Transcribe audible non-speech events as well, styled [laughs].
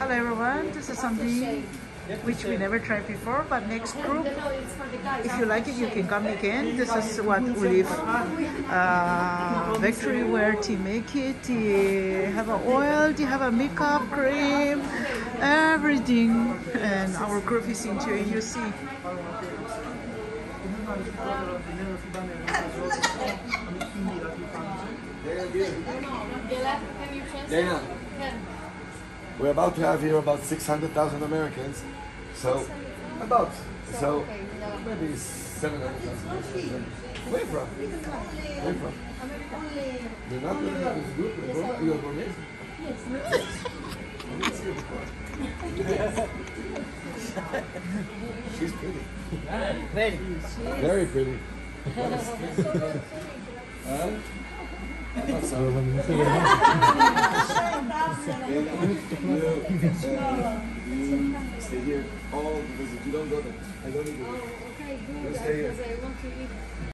Hello everyone, this is something which we never tried before, but next group, if you like it, you can come again. This is what Olive uh, factory where they make it. They have a oil, they have a makeup cream, everything, and our group is enjoying. You see. Dana, we're about to have here about 600,000 Americans. So, about. So, maybe 700,000. Where from? Where from? You're not living in this group? You're Burma- You're Burmese? Let me see your report. [laughs] She's pretty. Very. Very pretty. [laughs] Huh? [laughs] You stay here all because if you don't go there, I don't need to. Oh, okay, good. Let's stay here. Because I want to eat